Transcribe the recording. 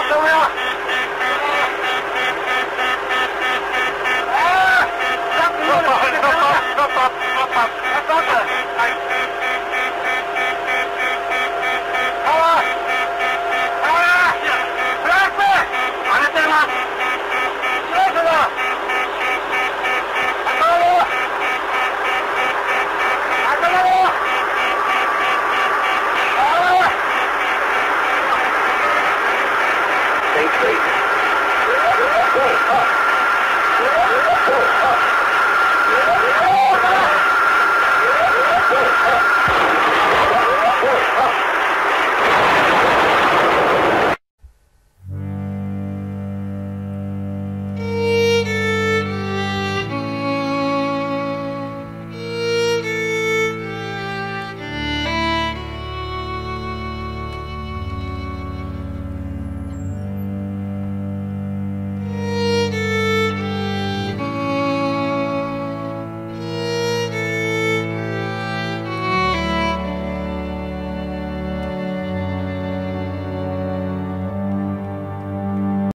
Stop the wheel. State.